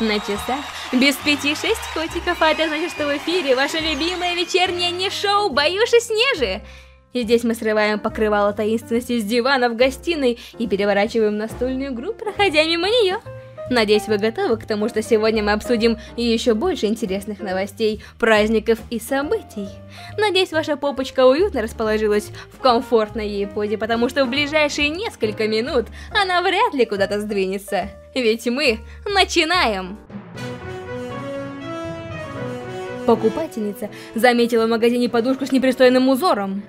На часах без пяти шесть котиков, а это значит, что в эфире ваше любимое вечернее не-шоу «Баюши Снежи». И здесь мы срываем покрывало таинственности с дивана в гостиной и переворачиваем настольную игру, проходя мимо нее. Надеюсь, вы готовы к тому, что сегодня мы обсудим еще больше интересных новостей, праздников и событий. Надеюсь, ваша попочка уютно расположилась в комфортной ей позе, потому что в ближайшие несколько минут она вряд ли куда-то сдвинется. Ведь мы начинаем! Покупательница заметила в магазине подушку с непристойным узором.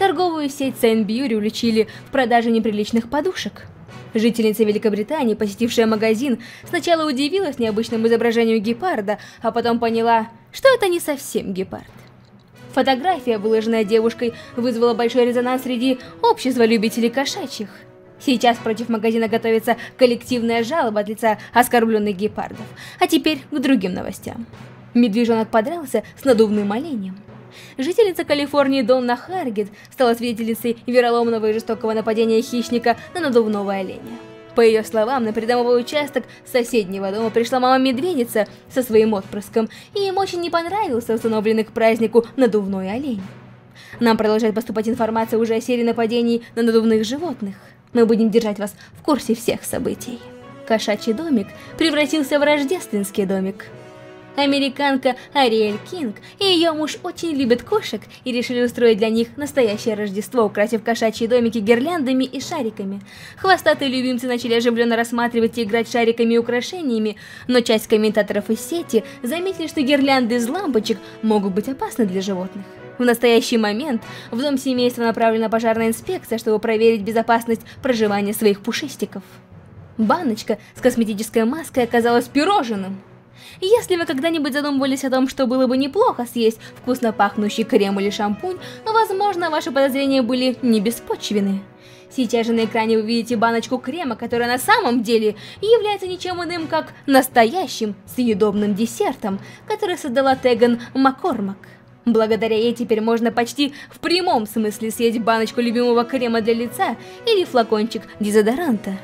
Торговую сеть Сейн-Бьюри уличили в продаже неприличных подушек. Жительница Великобритании, посетившая магазин, сначала удивилась необычному изображению гепарда, а потом поняла, что это не совсем гепард. Фотография, выложенная девушкой, вызвала большой резонанс среди общества любителей кошачьих. Сейчас против магазина готовится коллективная жалоба от лица оскорбленных гепардов. А теперь к другим новостям. Медвежонок подрался с надувным оленем. Жительница Калифорнии Донна Харгет стала свидетельницей вероломного и жестокого нападения хищника на надувного оленя. По ее словам, на придомовой участок соседнего дома пришла мама-медведица со своим отпрыском, и им очень не понравился установленный к празднику надувной олень. Нам продолжает поступать информация уже о серии нападений на надувных животных. Мы будем держать вас в курсе всех событий. Кошачий домик превратился в рождественский домик. Американка Ариэль Кинг и ее муж очень любят кошек и решили устроить для них настоящее Рождество, украсив кошачьи домики гирляндами и шариками. Хвостатые любимцы начали оживленно рассматривать и играть шариками и украшениями, но часть комментаторов из сети заметили, что гирлянды из лампочек могут быть опасны для животных. В настоящий момент в дом семейства направлена пожарная инспекция, чтобы проверить безопасность проживания своих пушистиков. Баночка с косметической маской оказалась пирожным. Если вы когда-нибудь задумывались о том, что было бы неплохо съесть вкусно пахнущий крем или шампунь, возможно, ваши подозрения были не беспочвены. Сейчас же на экране вы видите баночку крема, которая на самом деле является ничем иным, как настоящим съедобным десертом, который создала Теган Маккормак. Благодаря ей теперь можно почти в прямом смысле съесть баночку любимого крема для лица или флакончик дезодоранта.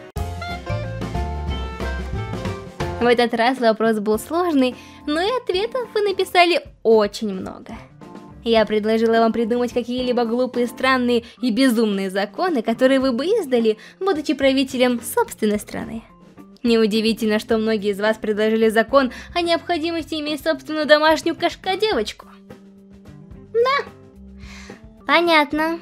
В этот раз вопрос был сложный, но и ответов вы написали очень много. Я предложила вам придумать какие-либо глупые, странные и безумные законы, которые вы бы издали, будучи правителем собственной страны. Неудивительно, что многие из вас предложили закон о необходимости иметь собственную домашнюю кошка-девочку. Да, понятно.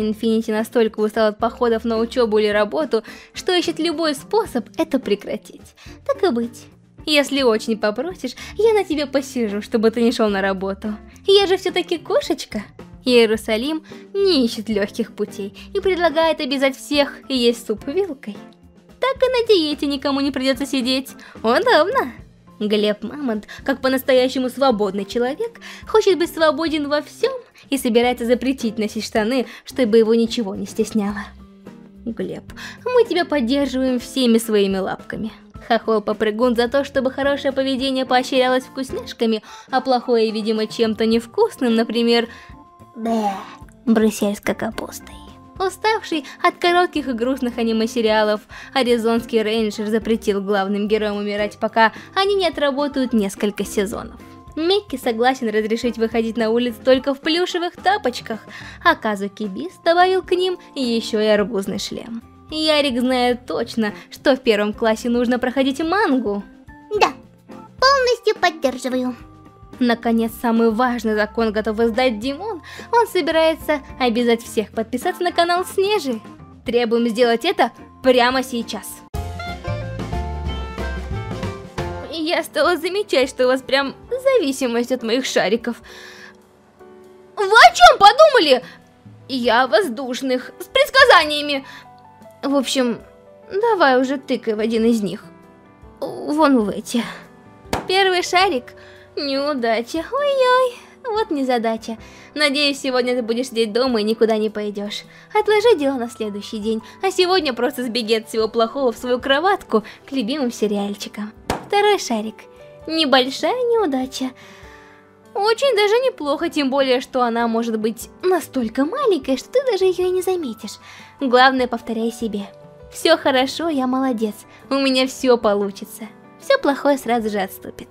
Инфинити настолько устал от походов на учебу или работу, что ищет любой способ это прекратить. Так и быть. Если очень попросишь, я на тебе посижу, чтобы ты не шел на работу. Я же все-таки кошечка. Иерусалим не ищет легких путей и предлагает обязать всех есть суп вилкой. Так и на диете никому не придется сидеть. Удобно. Глеб Мамонт, как по-настоящему свободный человек, хочет быть свободен во всем и собирается запретить носить штаны, чтобы его ничего не стесняло. Глеб, мы тебя поддерживаем всеми своими лапками. Хохол-попрыгун за то, чтобы хорошее поведение поощрялось вкусняшками, а плохое, видимо, чем-то невкусным, например, бэ, брюссельской капустой. Уставший от коротких и грустных аниме-сериалов, Аризонский рейнджер запретил главным героям умирать, пока они не отработают несколько сезонов. Микки согласен разрешить выходить на улицу только в плюшевых тапочках, а Казуки Бис добавил к ним еще и арбузный шлем. Ярик знает точно, что в первом классе нужно проходить мангу. Да, полностью поддерживаю. Наконец, самый важный закон готов издать Димон. Он собирается обязать всех подписаться на канал Снежи. Требуем сделать это прямо сейчас. Я стала замечать, что у вас прям зависимость от моих шариков. Вы о чем подумали? Я воздушных, с предсказаниями. В общем, давай уже тыкай в один из них. Вон в эти. Первый шарик Неудача. Ой-ой. Вот незадача. Надеюсь, сегодня ты будешь сидеть дома и никуда не пойдешь. Отложи дело на следующий день, а сегодня просто сбеги от всего плохого в свою кроватку к любимым сериальчикам. Второй шарик. Небольшая неудача. Очень даже неплохо, тем более, что она может быть настолько маленькой, что ты даже ее и не заметишь. Главное, повторяй себе. Все хорошо, я молодец, у меня все получится. все плохое сразу же отступит.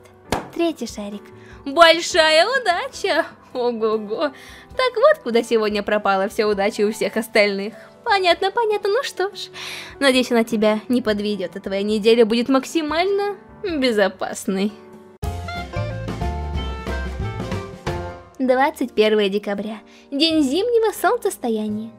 Третий шарик. Большая удача! Ого-го! Так вот, куда сегодня пропала вся удача у всех остальных. Понятно, понятно, ну что ж. Надеюсь, она тебя не подведет, и твоя неделя будет максимально безопасной. 21 декабря. День зимнего солнцестояния.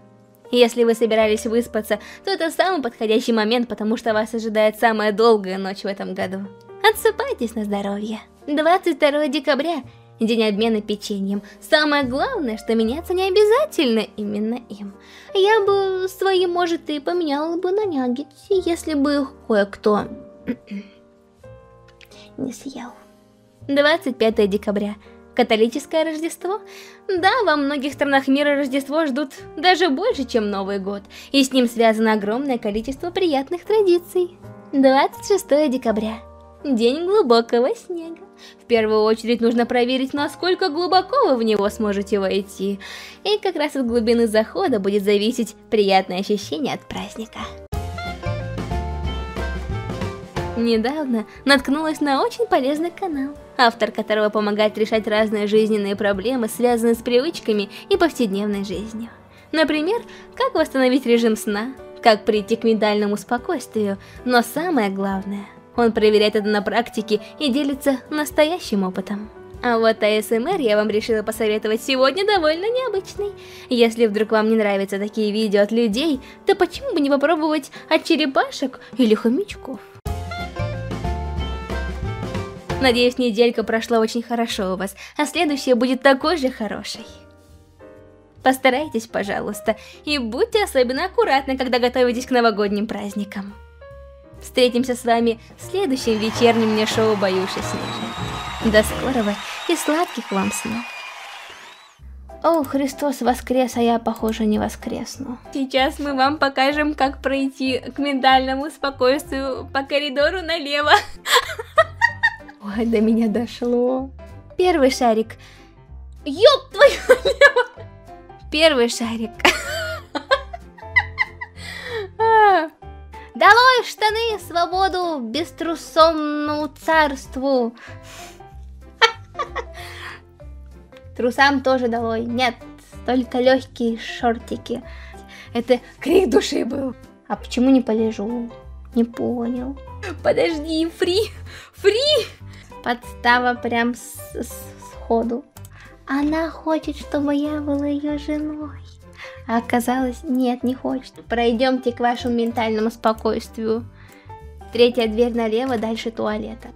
Если вы собирались выспаться, то это самый подходящий момент, потому что вас ожидает самая долгая ночь в этом году. Отсыпайтесь на здоровье. 22 декабря – день обмена печеньем. Самое главное, что меняться не обязательно именно им. Я бы свои, может, и поменяла бы на наггетс, если бы кое-кто не съел. 25 декабря – Католическое Рождество? Да, во многих странах мира Рождество ждут даже больше, чем Новый год, и с ним связано огромное количество приятных традиций. 26 декабря. День глубокого снега. В первую очередь нужно проверить, насколько глубоко вы в него сможете войти. И как раз от глубины захода будет зависеть приятное ощущение от праздника. Недавно наткнулась на очень полезный канал, автор которого помогает решать разные жизненные проблемы, связанные с привычками и повседневной жизнью. Например, как восстановить режим сна, как прийти к ментальному спокойствию, но самое главное, он проверяет это на практике и делится настоящим опытом. А вот АСМР я вам решила посоветовать сегодня довольно необычный. Если вдруг вам не нравятся такие видео от людей, то почему бы не попробовать от черепашек или хомячков? Надеюсь, неделька прошла очень хорошо у вас, а следующая будет такой же хорошей. Постарайтесь, пожалуйста, и будьте особенно аккуратны, когда готовитесь к новогодним праздникам. Встретимся с вами в следующем вечернем мне шоу «Боюши Снежный». До скорого и сладких вам снов. О, Христос воскрес, а я, похоже, не воскресну. Сейчас мы вам покажем, как пройти к ментальному спокойствию по коридору налево. Ой, до меня дошло. Первый шарик. Ёб твою Первый шарик. Долой штаны, свободу беструсомному царству. Трусам тоже долой. Нет, только легкие шортики. Это крик души был. А почему не полежу? Не понял. Подожди, фри, фри! подстава прям с, с, сходу. Она хочет, чтобы я была ее женой. А оказалось, нет, не хочет. Пройдемте к вашему ментальному спокойствию. Третья дверь налево, дальше туалета.